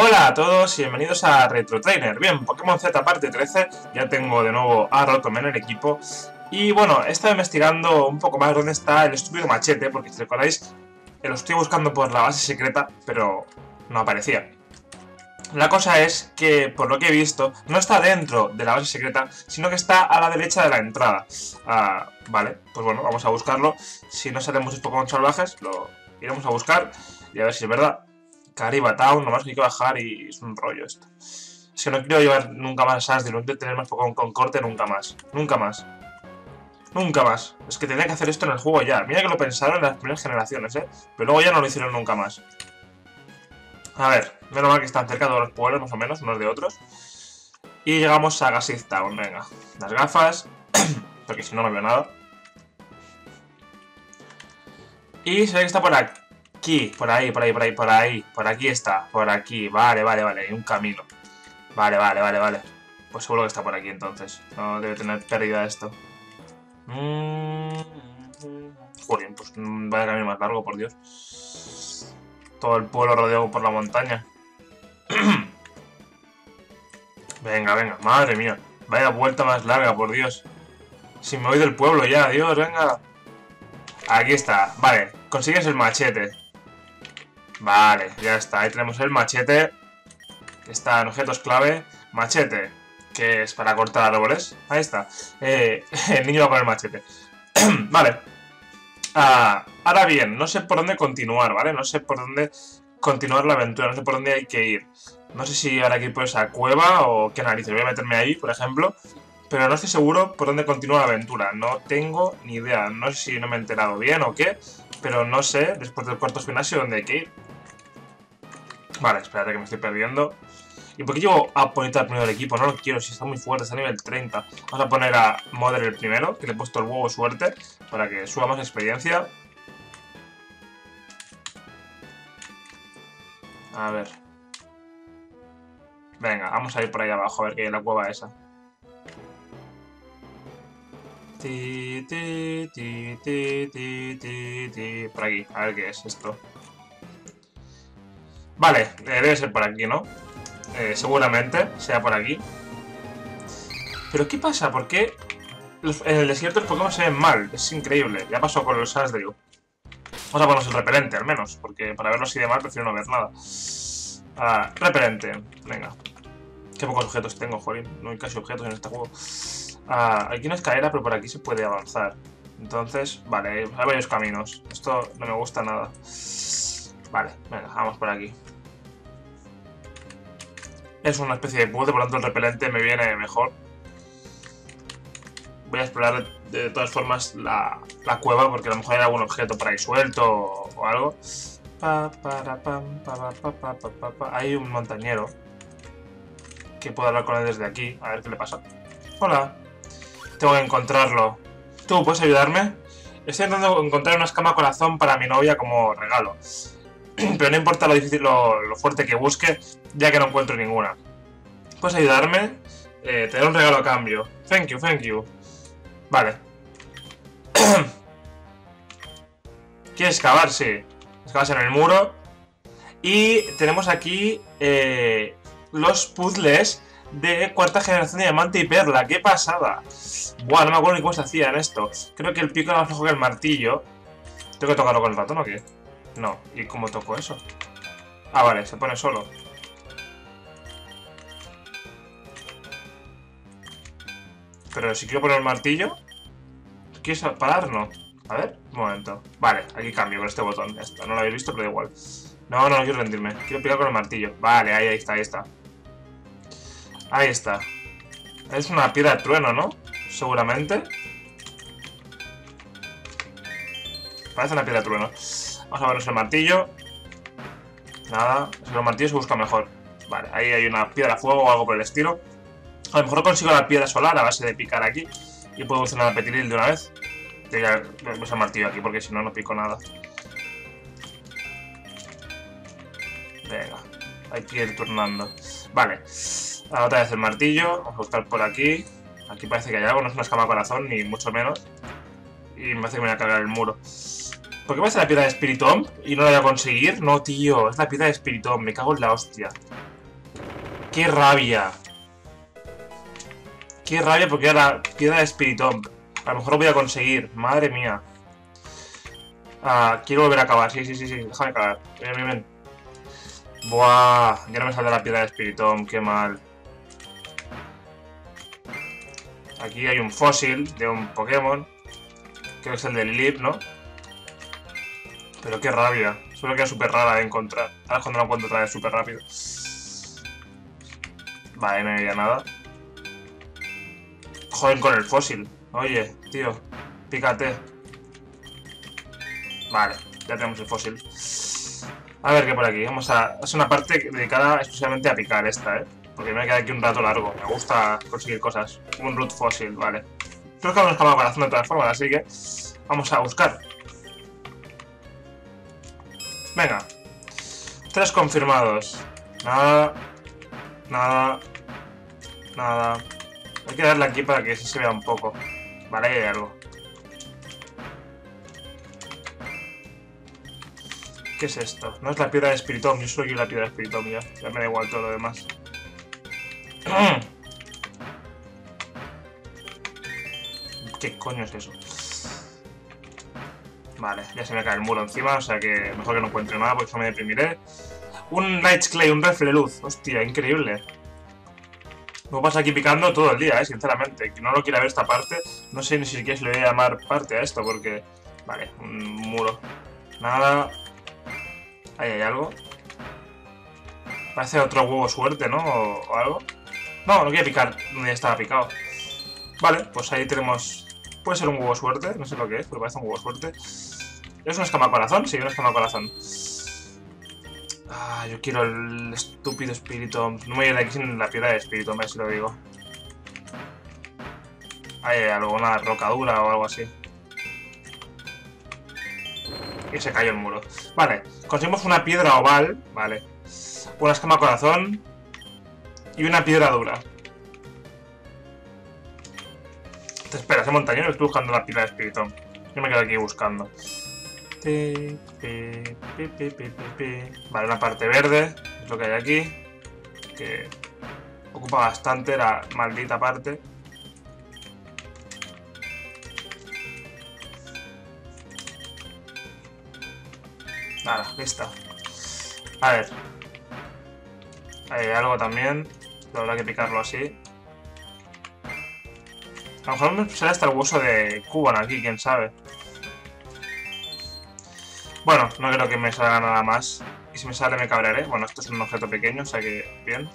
Hola a todos y bienvenidos a Retro Trainer. Bien, Pokémon Z parte 13, ya tengo de nuevo a Rotom en el equipo. Y bueno, he estado investigando un poco más dónde está el estúpido machete, porque si recordáis, lo estoy buscando por la base secreta, pero no aparecía. La cosa es que, por lo que he visto, no está dentro de la base secreta, sino que está a la derecha de la entrada. Ah, vale, pues bueno, vamos a buscarlo. Si no salen muchos Pokémon salvajes, lo iremos a buscar y a ver si es verdad. Cariba Town, nomás que hay que bajar y es un rollo esto. Es que no quiero llevar nunca más Sansdale, no quiero tener más Pokémon con corte nunca más. Nunca más. Nunca más. Es que tenía que hacer esto en el juego ya. Mira que lo pensaron en las primeras generaciones, ¿eh? Pero luego ya no lo hicieron nunca más. A ver, menos mal que están cerca de los pueblos, más o menos, unos de otros. Y llegamos a Gasith Town, venga. Las gafas, porque si no, no veo nada. Y se ve que está por aquí, por ahí, por ahí, por ahí, por ahí. Por aquí está, por aquí. Vale, vale, vale, hay un camino. Vale, vale, vale, vale. Pues seguro que está por aquí entonces. No debe tener pérdida esto. Mmm... Joder, pues vaya camino más largo, por Dios. Todo el pueblo rodeado por la montaña. venga, venga, madre mía. Vaya vuelta más larga, por Dios. Si me voy del pueblo ya, Dios, venga. Aquí está, vale. Consigues el machete. Vale, ya está. Ahí tenemos el machete. Está en objetos clave. Machete, que es para cortar árboles. Ahí está. Eh, el niño va con el machete. vale. Ah, ahora bien, no sé por dónde continuar, ¿vale? No sé por dónde continuar la aventura, no sé por dónde hay que ir. No sé si ahora aquí por esa cueva o qué narices. Voy a meterme ahí, por ejemplo. Pero no estoy seguro por dónde continúa la aventura. No tengo ni idea. No sé si no me he enterado bien o qué. Pero no sé, después del cuarto gimnasio, dónde hay que ir. Vale, espérate que me estoy perdiendo. ¿Y por qué llevo a poner al primero del equipo? No lo quiero, si está muy fuerte, está a nivel 30. Vamos a poner a Mother el primero, que le he puesto el huevo suerte, para que suba más experiencia. A ver. Venga, vamos a ir por ahí abajo, a ver qué hay la cueva esa. Ti, ti, ti, ti, ti, ti. Por aquí, a ver qué es esto. Vale, eh, debe ser por aquí, ¿no? Eh, seguramente sea por aquí. Pero ¿qué pasa? ¿Por qué en el desierto los Pokémon se ven mal? Es increíble. Ya pasó con los Sasdale. Vamos a ponernos el repelente, al menos. Porque para verlo así de mal prefiero no ver nada. Ah, repelente. Venga. Qué pocos objetos tengo, joder. No hay casi objetos en este juego. Ah, aquí no es escalera, pero por aquí se puede avanzar. Entonces, vale, hay varios caminos. Esto no me gusta nada. Vale, venga, vamos por aquí. Es una especie de puzzle, por lo tanto el repelente me viene mejor. Voy a explorar de todas formas la, cueva, porque a lo mejor hay algún objeto por ahí suelto o, algo. hay un montañero que puedo hablar con él desde aquí, a ver qué le pasa. Hola. Tengo que encontrarlo. ¿Tú puedes ayudarme? Estoy intentando encontrar una escama corazón para mi novia como regalo. Pero no importa lo difícil, lo, fuerte que busque, ya que no encuentro ninguna. ¿Puedes ayudarme? Eh, te daré un regalo a cambio. Thank you, thank you. Vale. ¿Quieres excavar? Sí. Excavas en el muro. Y tenemos aquí eh, los puzzles de cuarta generación de diamante y perla. ¡Qué pasada! Buah, no me acuerdo ni cómo se hacía en esto. Creo que el pico era más flojo que el martillo. ¿Tengo que tocarlo con el ratón o qué? No. ¿Y cómo toco eso? Ah, vale, se pone solo. Pero si quiero poner el martillo... ¿Quieres parar? No. A ver, un momento. Vale, aquí cambio con este botón. Esto no lo habéis visto, pero igual. No, no, no quiero rendirme. Quiero picar con el martillo. Vale, ahí, ahí está, ahí está. Ahí está. Es una piedra de trueno, ¿no? Seguramente. Parece una piedra de trueno. Vamos a vernos el martillo. Nada. El martillo se busca mejor. Vale, ahí hay una piedra fuego o algo por el estilo. A lo mejor consigo la piedra solar a base de picar aquí. Y puedo funcionar a Petiril de una vez. Voy a usar el martillo aquí porque si no, no pico nada. Venga. Hay que ir turnando. Vale. Ahora otra vez el martillo. Vamos a buscar por aquí. Aquí parece que hay algo. No es una escama corazón, ni mucho menos. Y me parece que me voy a cargar el muro. ¿Por qué me hace la piedra de Spiritomb y no la voy a conseguir? No, tío. Es la piedra de Spiritomb. Me cago en la hostia. ¡Qué rabia! ¡Qué rabia porque era la piedra de Spiritomb! A lo mejor lo voy a conseguir. Madre mía. Ah, quiero volver a acabar. Sí, sí, sí, sí. Déjame acabar. Ven, ven, ven. Buah. Ya no me sale la piedra de Spiritomb. Qué mal. Aquí hay un fósil de un Pokémon. Creo que es el del Lip, ¿no? Pero qué rabia. Solo que es súper rara de encontrar. Ahora cuando lo encuentro otra vez súper rápido. Vale, no había nada. Joder con el fósil. Oye, tío. Pícate. Vale, ya tenemos el fósil. A ver qué por aquí. Vamos a... Es una parte dedicada exclusivamente a picar esta, ¿eh? Porque me ha quedado aquí un rato largo. Me gusta conseguir cosas. Un root fósil, vale. Creo que hemos acabado haciendo de todas formas, así que... Vamos a buscar. Venga. Tres confirmados. Nada. Nada. Nada. Hay que darle aquí para que se vea un poco. Vale, hay algo. ¿Qué es esto? No es la piedra de Spiritomb, yo solo quiero la piedra de Spiritomb ya. Ya me da igual todo lo demás. ¿Qué coño es eso? Vale, ya se me cae el muro encima, o sea que mejor que no encuentre nada porque eso me deprimiré. Un Night's Clay, un rifle de luz. Hostia, increíble. Me pasa aquí picando todo el día, eh, sinceramente. Que no lo quiera ver esta parte, no sé ni siquiera si le voy a llamar parte a esto, porque... Vale, un muro. Nada. Ahí hay algo. Parece otro huevo suerte, ¿no? O, algo. No, no quiere picar donde estaba picado. Vale, pues ahí tenemos... Puede ser un huevo suerte, no sé lo que es, pero parece un huevo suerte. ¿Es un escama corazón? Sí, un escama corazón. Ah, yo quiero el estúpido espíritu. No me voy a ir de aquí sin la piedra de espíritu, ver si lo digo. Hay alguna rocadura o algo así. Y se cayó el muro. Vale, conseguimos una piedra oval, vale. Una escama corazón. Y una piedra dura. Te esperas, ese montañero, estoy buscando la piedra de espíritu. Yo me quedo aquí buscando. Vale, una parte verde, es lo que hay aquí, que ocupa bastante la maldita parte. Nada, listo. A ver. Hay algo también, habrá que picarlo así. A lo mejor me sale hasta el hueso de Cuban aquí, quién sabe. Bueno, no creo que me salga nada más. Y si me sale me cabrearé. Bueno, esto es un objeto pequeño, o sea que bien.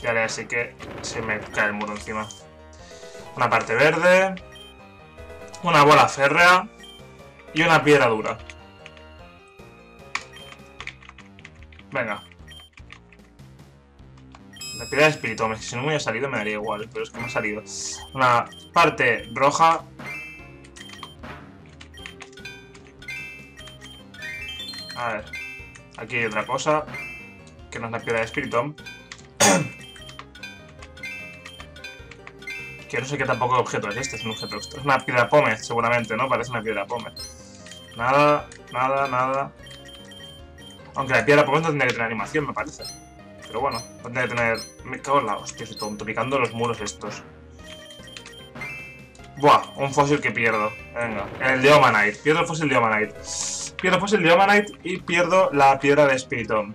Y ahora sí que se me cae el muro encima. Una parte verde. Una bola férrea. Y una piedra dura. Venga. La piedra de espíritu. Si no me hubiera salido me daría igual, pero es que me ha salido. Una parte roja A ver. Aquí hay otra cosa. Que no es la piedra de Spiritomb. que no sé qué tampoco objeto es este. Es un objeto. Es una piedra pome, seguramente, ¿no? Parece una piedra pome. Nada, nada, nada. Aunque la piedra pome no tendría que tener animación, me parece. Pero bueno, no tendría que tener... Me cago en la hostia, estoy tonto. Picando los muros estos. Buah, un fósil que pierdo. Venga, el de Omanite. Pierdo el fósil de Omanite. Pierdo fósil de Omanite y pierdo la piedra de Spiritomb.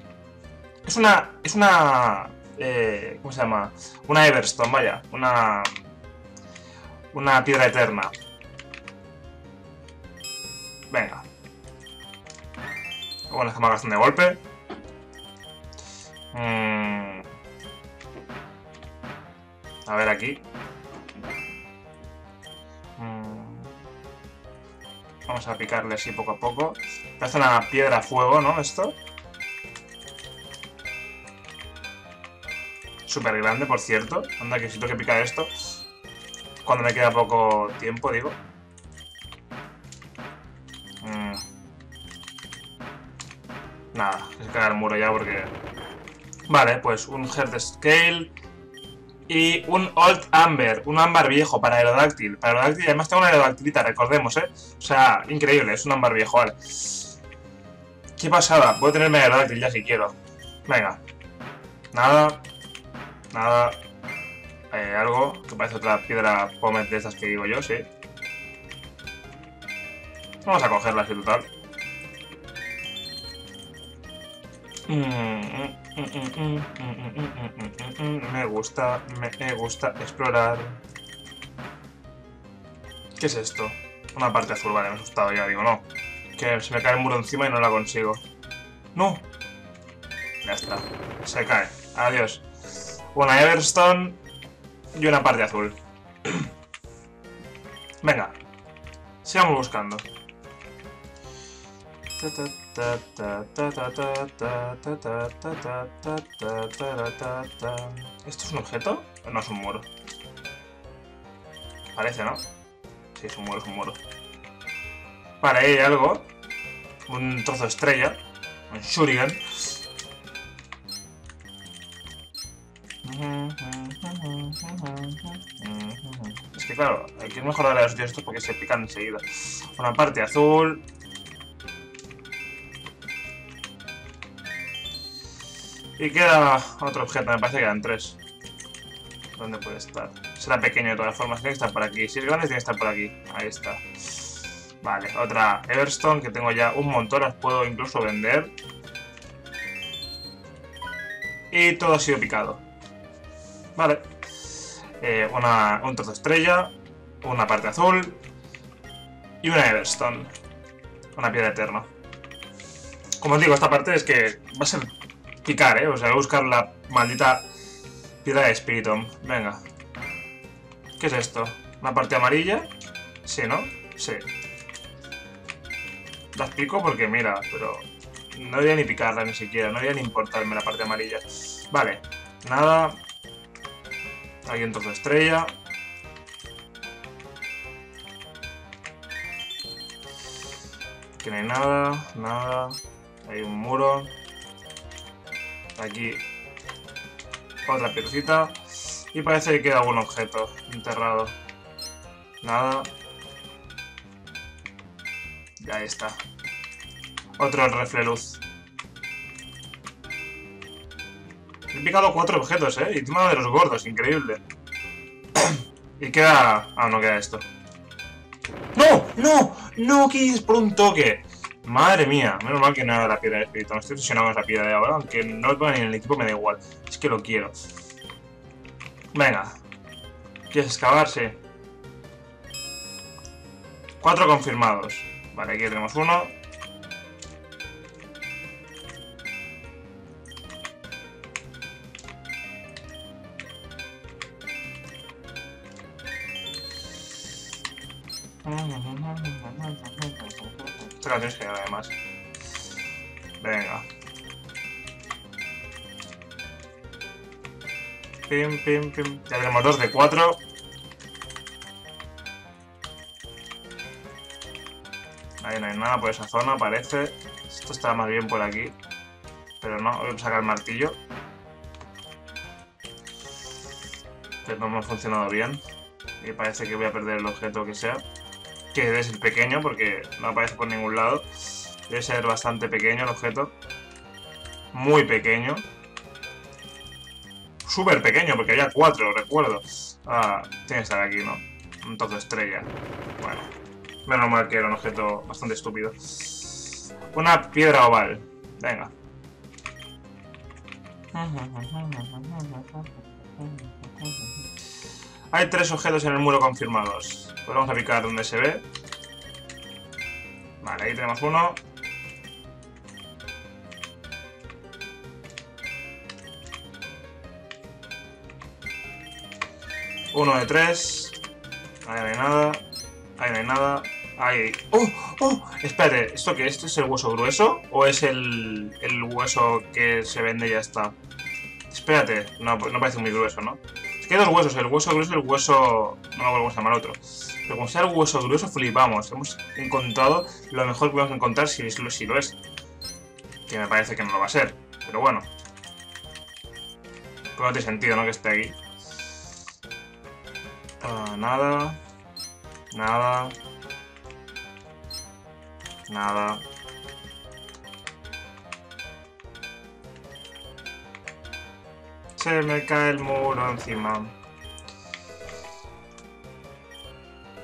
Es una... Es una... Eh, ¿Cómo se llama? Una Everstone, vaya. Una... Una piedra eterna. Venga. Bueno, es que de golpe. Mm. A ver aquí. Vamos a picarle así poco a poco. Parece una piedra a fuego, ¿no? Esto. Súper grande, por cierto. Anda, que si tengo que picar esto. Cuando me queda poco tiempo, digo. Mm. Nada, se caga el muro ya porque... Vale, pues un Heart Scale y un Old Amber, un ámbar viejo para Aerodáctil. Para Aerodáctil, además tengo una Aerodactilita, recordemos, ¿eh? O sea, increíble, es un ámbar viejo, vale. Qué pasada, puedo tenerme Aerodáctil ya si quiero. Venga. Nada. Nada. Eh, algo que parece otra piedra pomet de estas que digo yo, sí. Vamos a cogerla así total. Me gusta, me gusta explorar. ¿Qué es esto? Una parte azul, vale, me he asustado ya, digo, no. Que se me cae el muro encima y no la consigo. ¡No! Ya está, se cae. Adiós. Una Everstone y una parte azul. Venga, sigamos buscando. ¿Esto es un objeto? ¿O no es un muro? Parece, ¿no? Sí, es un muro, es un muro. Vale, ahí hay algo. Un trozo de estrella. Un shuriken. Es que claro, hay que mejorar a los estos porque se pican enseguida. Una parte azul. Y queda otro objeto, me parece que quedan tres. ¿Dónde puede estar? Será pequeño de todas formas, tiene que estar por aquí. Si es grande, tiene que estar por aquí. Ahí está. Vale, otra Everstone, que tengo ya un montón, las puedo incluso vender. Y todo ha sido picado. Vale. Eh, una, un trozo estrella, una parte azul y una Everstone. Una piedra eterna. Como os digo, esta parte es que va a ser picar, ¿eh? O sea, voy a buscar la maldita piedra de Spiritomb. Venga. ¿Qué es esto? ¿Una parte amarilla? Sí, ¿no? Sí. Las pico porque, mira, pero... No debería ni picarla ni siquiera, no debería ni importarme la parte amarilla. Vale, nada. Hay un trozo estrella. Aquí no hay nada, nada. Hay un muro. Aquí otra piedrita. Y parece que queda algún objeto enterrado. Nada. Y ahí está. Otro refleluz. He picado cuatro objetos, ¿eh? Y encima de los gordos, increíble. y queda... Ah, no queda esto. ¡No! ¡No! ¡No! ¿Qué dices por un toque? Madre mía, menos mal que nada la piedra de espíritu. No estoy obsesionado con la piedra de ahora, aunque no lo pongan en el equipo me da igual. Es que lo quiero. Venga. ¿Quieres excavar? Sí. Cuatro confirmados. Vale, aquí tenemos uno. Ya tenemos dos de cuatro. Ahí no hay nada por esa zona, parece. Esto está más bien por aquí. Pero no, voy a sacar el martillo. Que no me ha funcionado bien. Y parece que voy a perder el objeto que sea. Que debe ser pequeño porque no aparece por ningún lado. Debe ser bastante pequeño el objeto. Muy pequeño. Súper pequeño porque había cuatro, recuerdo. Ah, tiene que estar aquí, ¿no? Un trozo estrella. Bueno. Menos mal que era un objeto bastante estúpido. Una piedra oval. Venga. Hay tres objetos en el muro confirmados. Pues vamos a picar donde se ve. Vale, ahí tenemos uno. Uno de tres. Ahí no hay nada. Ahí no hay nada. Ahí. ¡Oh! ¡Oh! Espérate, ¿esto qué es? ¿Este es el hueso grueso? ¿O es el, el hueso que se vende y ya está? Espérate, no, no parece muy grueso, ¿no? Es que hay dos huesos, el hueso grueso y el hueso... No me acuerdo llamar otro. Pero como sea el hueso grueso, flipamos. Hemos encontrado lo mejor que podemos encontrar si, si lo es. Que me parece que no lo va a ser. Pero bueno. Pues no tiene sentido, ¿no? Que esté aquí. Ah, nada. Nada. Nada. Se me cae el muro encima.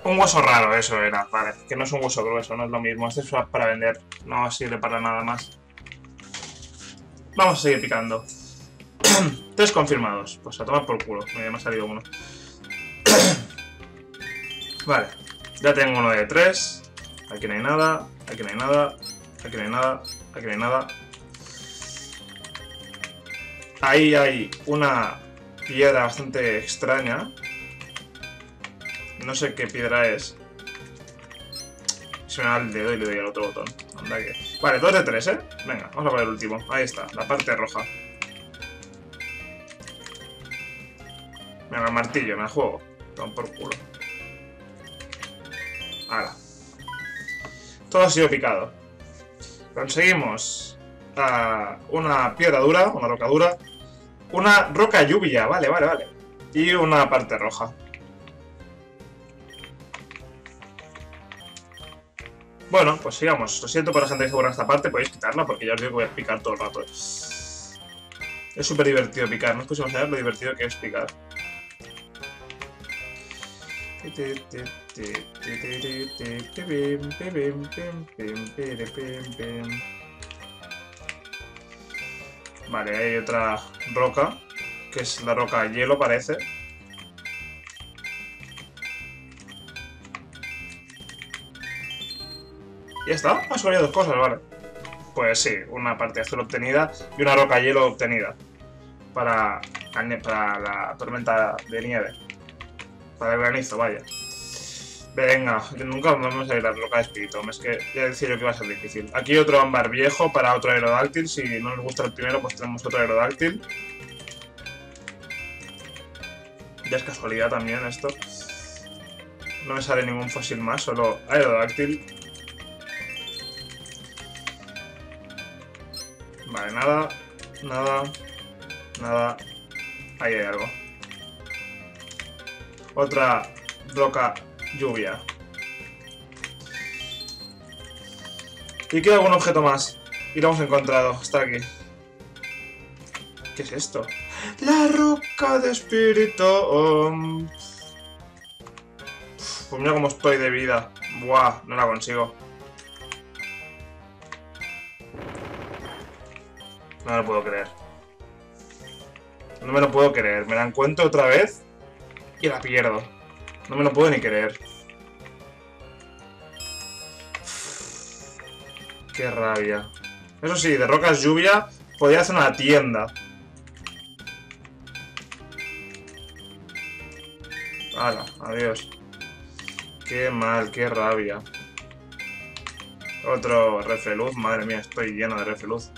Un hueso raro, eso era. Vale, que no es un hueso grueso, no es lo mismo. Este es para vender, no sirve para nada más. Vamos a seguir picando. Tres confirmados. Pues a tomar por culo, me ha salido uno. Vale, ya tengo uno de tres. Aquí no hay nada, aquí no hay nada, aquí no hay nada, aquí no hay nada. Ahí hay una piedra bastante extraña. No sé qué piedra es. Se me da el dedo y le doy al otro botón. Vale, dos de tres, ¿eh? Venga, vamos a poner el último. Ahí está, la parte roja. Venga, martillo, me la juego. Toma por culo. Todo ha sido picado. Conseguimos ah, una piedra dura, una roca dura, una roca lluvia, vale, vale, vale. Y una parte roja. Bueno, pues sigamos. Lo siento por la gente que se borra esta parte, podéis quitarla porque ya os digo que voy a picar todo el rato. Es súper divertido picar, no os pusimos a ver lo divertido que es picar. Vale, hay otra roca, que es la roca hielo parece. ¿Ya está? Ha solo dos cosas, vale. Pues sí, una parte azul obtenida y una roca hielo obtenida. Para, para la tormenta de nieve. Para el granizo, vaya. Venga, nunca vamos a ir a la de espíritu. Es que ya decía yo que va a ser difícil. Aquí otro ámbar viejo para otro aerodáctil. Si no nos gusta el primero, pues tenemos otro aerodáctil. Ya es casualidad también esto. No me sale ningún fósil más, solo aerodáctil. Vale, nada, nada, nada. Ahí hay algo. Otra roca lluvia. Y queda algún objeto más. Y lo hemos encontrado. Está aquí. ¿Qué es esto? La roca de espíritu. Pues mira cómo estoy de vida. Buah, no la consigo. No me lo puedo creer. No me lo puedo creer. Me la encuentro otra vez y la pierdo. No me lo puedo ni creer. Qué rabia. Eso sí, de rocas lluvia podría hacer una tienda. Adiós. Qué mal, qué rabia. Otro refeluz, madre mía, estoy lleno de refeluz.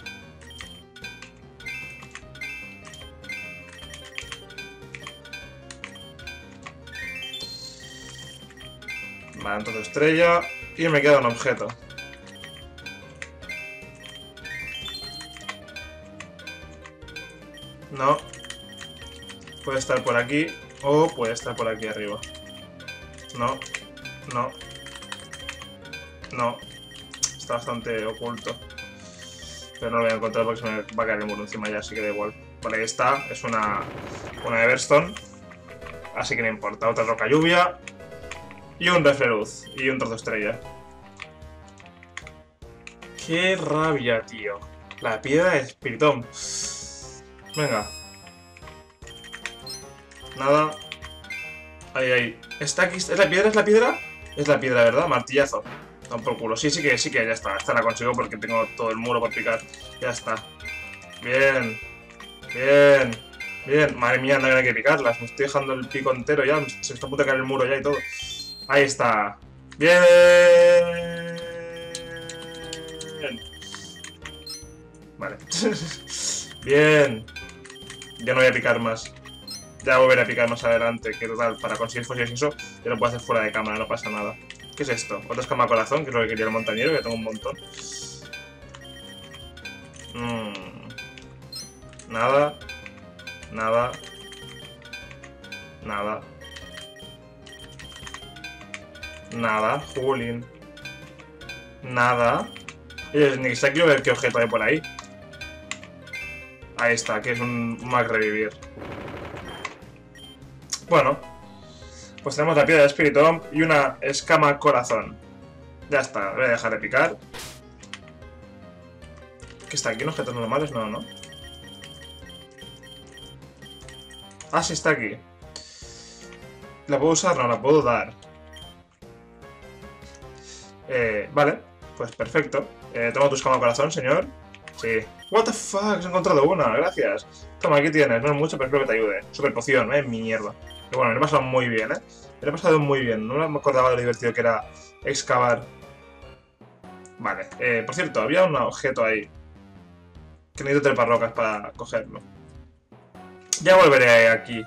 Vale, entonces estrella. Y me queda un objeto. No. Puede estar por aquí. O puede estar por aquí arriba. No. No. No. Está bastante oculto. Pero no lo voy a encontrar porque se me va a caer el muro encima ya, así que da igual. Por ahí está. Es una, una Everstone. Así que no importa. Otra roca lluvia. Y un Refluz. Y un trozo estrella. Qué rabia, tío. La piedra de espiritón. Venga. Nada. Ahí, ahí. ¿Está aquí? ¿Es la piedra? ¿Es la piedra? Es la piedra, ¿verdad? Martillazo. No, por culo. Sí, sí que, sí que ya está. Esta la consigo porque tengo todo el muro por picar. Ya está. Bien. Bien. Bien. Madre mía, no hay que picarlas. Me estoy dejando el pico entero ya. Se está puta caer el muro ya y todo. Ahí está. Bien. Vale. Bien. Ya no voy a picar más. Ya volveré a picar más adelante. Que total, para conseguir fósiles y eso, ya lo puedo hacer fuera de cámara, no pasa nada. ¿Qué es esto? Otra escama corazón, que es lo que quería el montañero, que tengo un montón. Mm. Nada. Nada. Nada. Nada, Julin. Nada. ni siquiera quiero ver qué objeto hay por ahí. Ahí está, que es un Mac Revivir. Bueno, pues tenemos la piedra de espíritu y una escama corazón. Ya está, voy a dejar de picar. ¿Qué está aquí? ¿En objetos normales? No, ¿no? Ah, sí está aquí. ¿La puedo usar? No, la puedo dar. Eh, vale, pues perfecto. Eh, toma tu escama corazón, señor. Sí. What the fuck, has encontrado una, gracias. Toma, aquí tienes, no es mucho, pero espero que te ayude. Super poción, eh, mierda. Que bueno, me he pasado muy bien, eh. Me he pasado muy bien, no me acordaba lo divertido que era excavar. Vale, eh, por cierto, había un objeto ahí. Que necesito trepar rocas para cogerlo. Ya volveré aquí.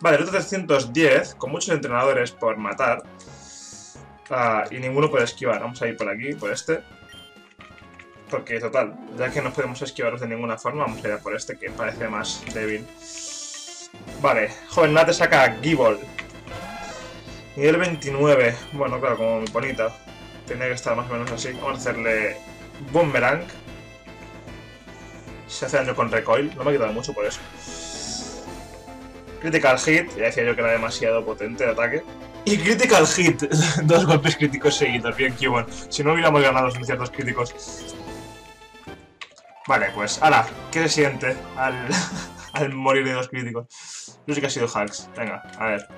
Vale, ruta 310, con muchos entrenadores por matar. Ah, y ninguno puede esquivar. Vamos a ir por aquí, por este. Porque, total, ya que no podemos esquivarlos de ninguna forma, vamos a ir por este, que parece más débil. Vale, joven Nate saca Gibble. Nivel 29. Bueno, claro, como mi bonita. Tiene que estar más o menos así. Vamos a hacerle Boomerang. Se hace daño con Recoil. No me ha quitado mucho por eso. Critical Hit. Ya decía yo que era demasiado potente el ataque. Y Critical Hit. Dos golpes críticos seguidos. Bien, Cubon. Si no hubiéramos ganado sin ciertos críticos. Vale, pues, ala, ¿qué se siente al, morir de dos críticos? No sé que ha sido hacks. Venga, a ver.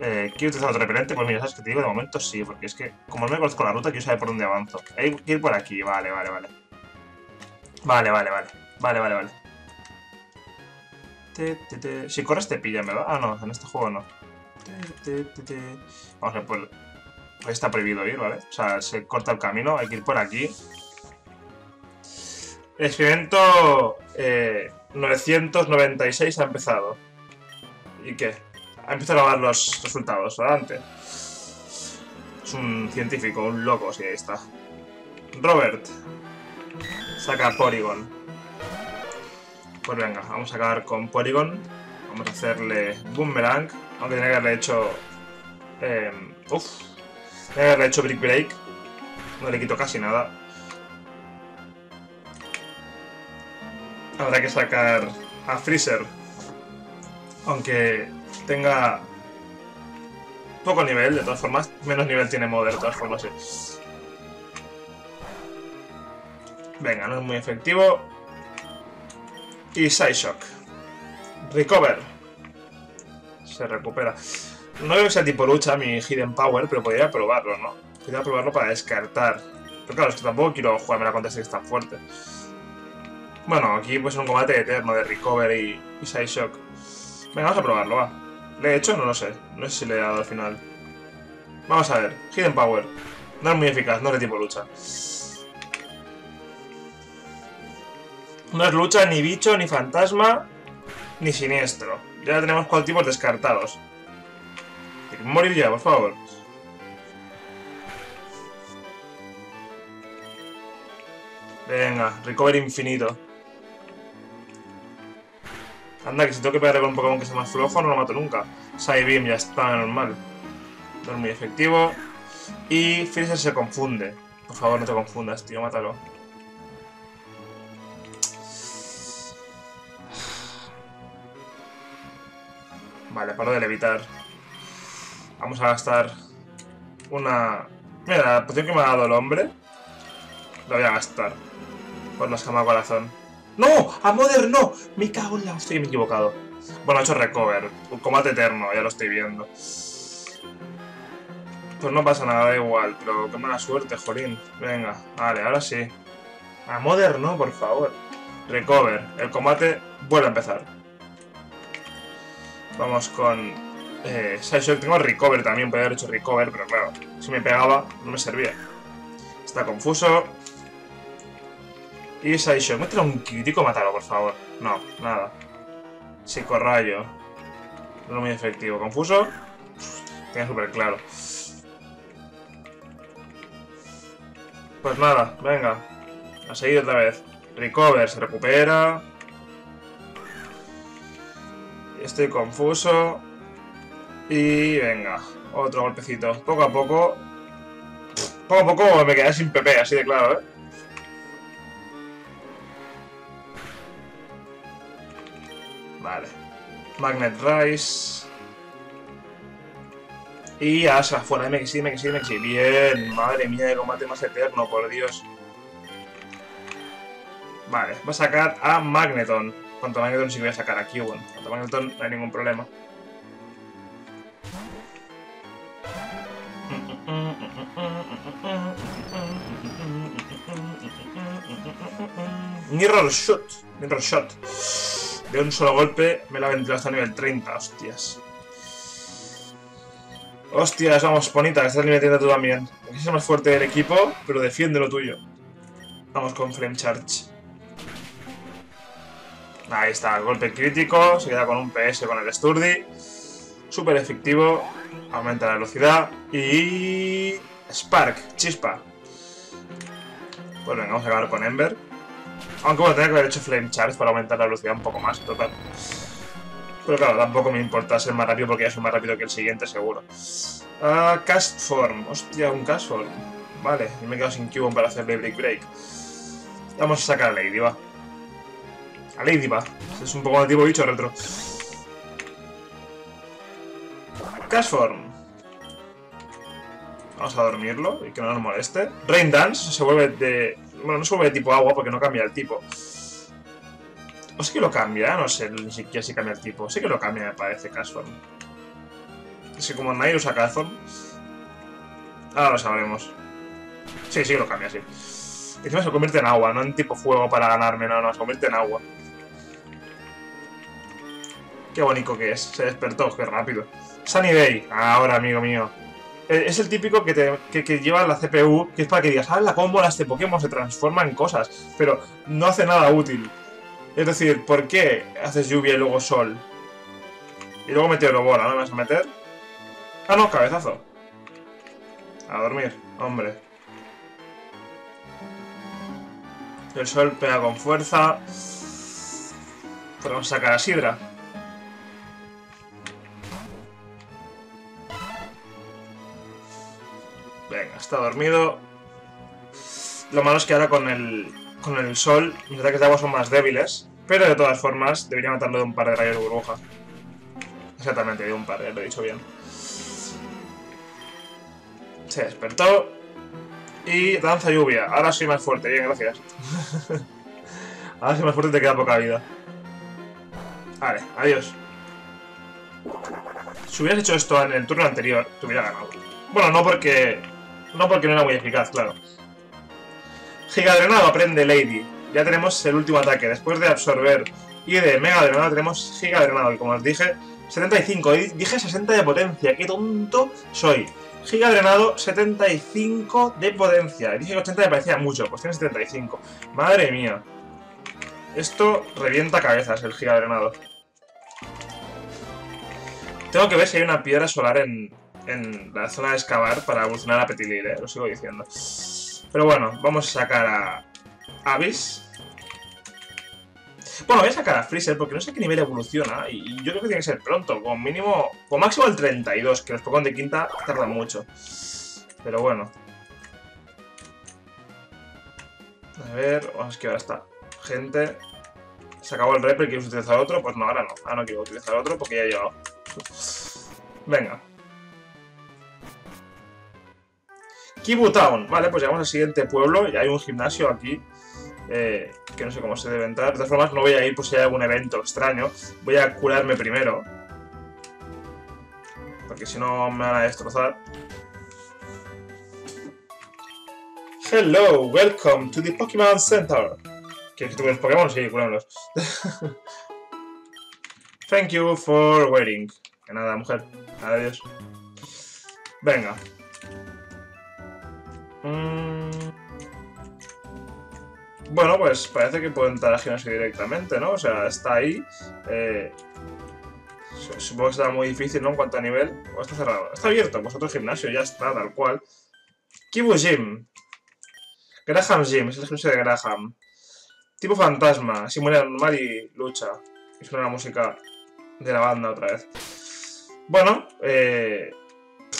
Eh, ¿Quiero utilizar otro repelente? Pues mira, ¿sabes qué te digo? De momento sí, porque es que como no me conozco la ruta, quiero saber por dónde avanzo. Hay que ir por aquí, vale, vale, vale. Vale, vale, vale. Vale, vale, vale. Si corres te pillan, ¿verdad? Ah, no, en este juego no. Vamos a ver, pues, pues está prohibido ir, ¿vale? O sea, se corta el camino, hay que ir por aquí. Experimento eh, 996 ha empezado. ¿Y qué? Ha empezado a dar los resultados. Adelante. Es un científico, un loco, sí, ahí está. Robert. Saca Porygon. Pues venga, vamos a acabar con Porygon. Vamos a hacerle Boomerang. Aunque tenía que haberle hecho... Eh, uf. Tenía que haberle hecho Brick Break. No le quito casi nada. Habrá que sacar a Freezer. Aunque tenga poco nivel, de todas formas. Menos nivel tiene Mother, de todas formas, sí. Venga, no es muy efectivo. Y Psyshock. Recover. Se recupera. No veo que sea tipo lucha mi Hidden Power, pero podría probarlo, ¿no? Podría probarlo para descartar. Pero claro, es que tampoco quiero jugarme la contra si es tan fuerte. Bueno, aquí pues es un combate eterno de Recover y, y Shock. Venga, vamos a probarlo, va. ¿Le he hecho? No lo sé. No sé si le he dado al final. Vamos a ver. Hidden Power. No es muy eficaz, no es de tipo lucha. No es lucha ni bicho, ni fantasma, ni siniestro. Ya tenemos cuatro tipos descartados. Morir ya, por favor. Venga, recover infinito. Anda, que si tengo que pegarle con un Pokémon que sea más flojo, no lo mato nunca. Psybeam ya está normal. No es muy efectivo. Y Freezer se confunde. Por favor, no te confundas, tío, mátalo. Vale, paro de levitar. Vamos a gastar una... Mira, la poción que me ha dado el hombre. La voy a gastar. Por la escama corazón. ¡No! ¡A Mother no! Me cago en la... Estoy equivocado. Bueno, he hecho recover. Un combate eterno, ya lo estoy viendo. Pues no pasa nada, da igual. Pero qué mala suerte, Jorín. Venga, vale, ahora sí. A Mother no, por favor. Recover. El combate vuelve a empezar. Vamos con... Eh, tengo recover también, podría haber hecho recover, pero claro, si me pegaba no me servía. Está confuso. Y Sideshock, mételo un crítico, mátalo, por favor. No, nada. Psicorrayo. No muy efectivo. Confuso. Tiene súper claro. Pues nada, venga. A seguir otra vez. Recover, se recupera. Estoy confuso. Y venga, otro golpecito. Poco a poco. Poco a poco me quedé sin PP, así de claro, ¿eh? Vale. Magnet Rise. Y Asa, fuera, MXI, MXI, MXI. Bien, madre mía, de combate más eterno, por Dios. Vale, va a sacar a Magneton. Cuanto Magneton sí voy a sacar aquí, bueno. Cuanto Magneton no hay ningún problema. Mirror Shot. Mirror Shot. De un solo golpe me la ventilado hasta nivel 30, hostias. Hostias, vamos, Ponita, que estás nivel tú también. Es el más fuerte del equipo, pero defiende lo tuyo. Vamos con Flame Charge. Ahí está, golpe crítico, se queda con un PS con el Sturdy. Súper efectivo, aumenta la velocidad. Y... Spark, chispa. Pues venga, vamos a acabar con Ember. Aunque bueno, tenía que haber hecho Flame Charge para aumentar la velocidad un poco más, total. Pero claro, tampoco me importa ser más rápido porque ya soy más rápido que el siguiente, seguro. Uh, cast Form. Hostia, un Cast Form. Vale, y me he quedado sin Cubone para hacerle Break Break. Vamos a sacar a Lady, va. A Lady, va. Es un poco de tipo bicho retro. Cast Form. Vamos a dormirlo y que no nos moleste. Rain Dance se vuelve de bueno, no se vuelve de tipo agua porque no cambia el tipo. O sí que lo cambia, no sé ni siquiera si cambia el tipo. Sí que lo cambia, me parece, Cashform. Es que como nadie usa Cashform... Ahora lo sabremos. Sí, sí que lo cambia, sí. Encima se convierte en agua, no en tipo fuego para ganarme, no, no, se convierte en agua. Qué bonito que es. Se despertó, qué rápido. Sunny Day. Ahora, amigo mío. Eh, es el típico que, te, lleva la CPU, que es para que digas, ah, la combo de este Pokémon se transforma en cosas, pero no hace nada útil. Es decir, ¿por qué haces lluvia y luego sol? Y luego meteoro bola, ¿no me vas a meter? Ah, no, cabezazo. A dormir, hombre. El sol pega con fuerza. Podemos sacar a Sidra. Está dormido. Lo malo es que ahora con el, con el sol mis ataques de agua son más débiles. Pero de todas formas, debería matarlo de un par de rayos de burbuja. Exactamente, de un par, ya lo he dicho bien. Se despertó. Y danza lluvia. Ahora soy más fuerte, bien, gracias. Ahora soy más fuerte y te queda poca vida. Vale, adiós. Si hubieras hecho esto en el turno anterior, te hubiera ganado. Bueno, no porque no porque no era muy eficaz, claro. Giga Drenado aprende Lady. Ya tenemos el último ataque. Después de absorber y de Mega Drenado tenemos Giga Drenado. Y como os dije, 75. Dije 60 de potencia. ¡Qué tonto soy! Giga Drenado, 75 de potencia. Dije que 80 me parecía mucho. Pues tiene 75. Madre mía. Esto revienta cabezas, el Giga Drenado. Tengo que ver si hay una piedra solar en, en la zona de excavar para evolucionar a Petilir, ¿eh? lo sigo diciendo. Pero bueno, vamos a sacar a Abyss. Bueno, voy a sacar a Freezer porque no sé qué nivel evoluciona y yo creo que tiene que ser pronto, con mínimo, con máximo el 32, que los Pokémon de quinta tardan mucho. Pero bueno. A ver, vamos a ahora está. Gente, se acabó el repel, ¿quieres utilizar otro? Pues no, ahora no. Ahora no quiero utilizar otro porque ya he llegado. Venga. Kibu Town. Vale, pues llegamos al siguiente pueblo y hay un gimnasio aquí. Eh, que no sé cómo se debe entrar. De todas formas, no voy a ir por si hay algún evento extraño. Voy a curarme primero. Porque si no me van a destrozar. Hello, welcome to the Pokémon Center. ¿Quieres que los Pokémon? Sí, curámoslos. Thank you for waiting. Que nada, mujer. Adiós. Venga, Mm. Bueno, pues parece que puede entrar al gimnasio directamente, ¿no? O sea, está ahí. Eh, supongo que será muy difícil, ¿no? En cuanto a nivel. O está cerrado. Está abierto, pues otro gimnasio, ya está, tal cual. Kibu Gym. Graham Gym, es el gimnasio de Graham. Tipo fantasma, simula normal y lucha. Y suena la música de la banda otra vez. Bueno, eh,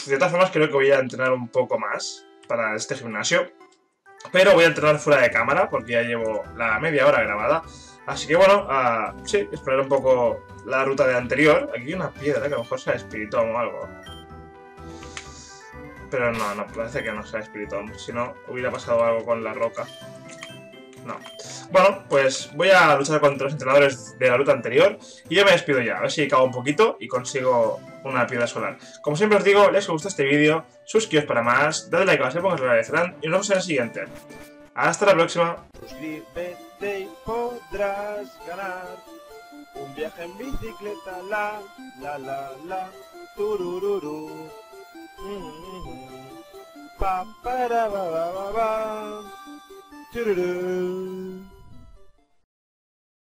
de todas formas creo que voy a entrenar un poco más para este gimnasio. Pero voy a entrenar fuera de cámara porque ya llevo la media hora grabada. Así que bueno, sí, esperar un poco la ruta de anterior. Aquí hay una piedra que a lo mejor sea espiritón o algo. Pero no, no, parece que no sea espiritón. Si no, hubiera pasado algo con la roca. No. Bueno, pues voy a luchar contra los entrenadores de la ruta anterior y yo me despido ya. A ver si acabo un poquito y consigo una piedra solar. Como siempre os digo, les gusta este vídeo, suscribíos para más, dadle like a las épocas, lo agradecerán y nos vemos en el siguiente. Hasta la próxima. Suscríbete y podrás ganar un viaje en bicicleta, la, la, la, la, turururu. Mm, Pa, para, ba, ba, ba, ba.